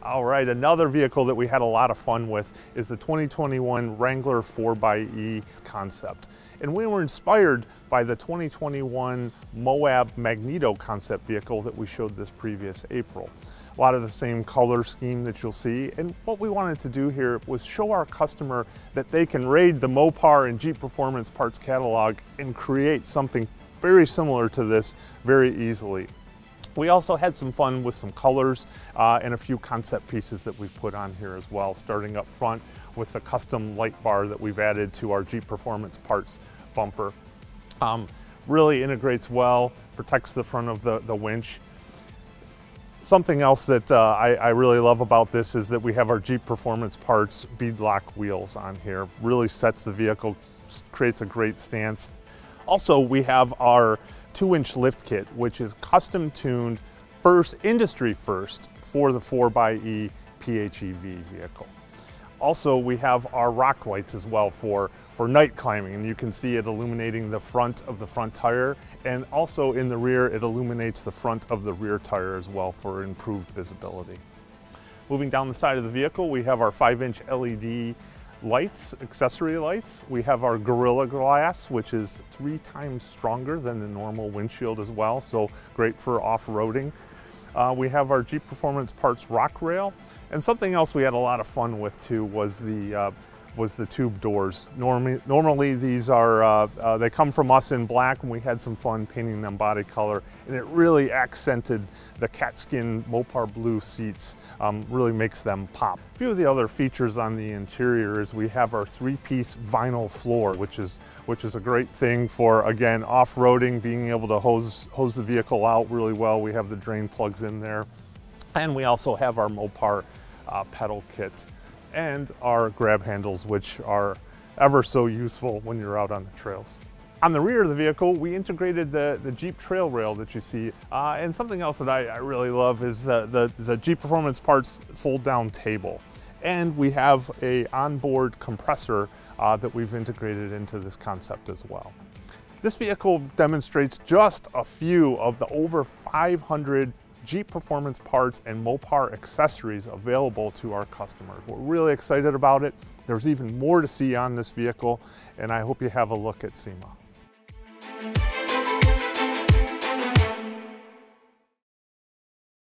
All right, another vehicle that we had a lot of fun with is the 2021 Wrangler 4xe concept. And we were inspired by the 2021 Moab Magneto concept vehicle that we showed this previous April. A lot of the same color scheme that you'll see. And what we wanted to do here was show our customer that they can raid the Mopar and Jeep Performance parts catalog and create something very similar to this very easily. We also had some fun with some colors uh, and a few concept pieces that we've put on here as well, starting up front with the custom light bar that we've added to our Jeep Performance Parts bumper. Um, really integrates well, protects the front of the, the winch. Something else that uh, I, I, really love about this is that we have our Jeep Performance Parts beadlock wheels on here. Really sets the vehicle, creates a great stance. Also, we have our two inch lift kit, which is custom tuned first, industry first for the 4xe PHEV vehicle. Also, we have our rock lights as well for, for night climbing, and you can see it illuminating the front of the front tire, and also in the rear, it illuminates the front of the rear tire as well for improved visibility. Moving down the side of the vehicle, we have our 5-inch LED lights, accessory lights. We have our Gorilla Glass, which is three times stronger than the normal windshield as well, so great for off-roading. Uh, we have our Jeep Performance Parts rock rail, and something else we had a lot of fun with too was the uh, was the tube doors. Normally, normally these are, uh, uh, they come from us in black and we had some fun painting them body color and it really accented the Katzkin Mopar blue seats, um, really makes them pop. A few of the other features on the interior is we have our three-piece vinyl floor, which is which is a great thing for, again, off-roading, being able to hose, hose the vehicle out really well. We have the drain plugs in there. And we also have our Mopar uh, pedal kit and our grab handles, which are ever so useful when you're out on the trails. On the rear of the vehicle, we integrated the, the Jeep trail rail that you see. Uh, and something else that I, I, really love is the, the, the Jeep Performance Parts fold down table. And we have a onboard compressor uh, that we've integrated into this concept as well. This vehicle demonstrates just a few of the over 500 Jeep Performance parts and Mopar accessories available to our customers. We're really excited about it. There's even more to see on this vehicle, and I hope you have a look at SEMA.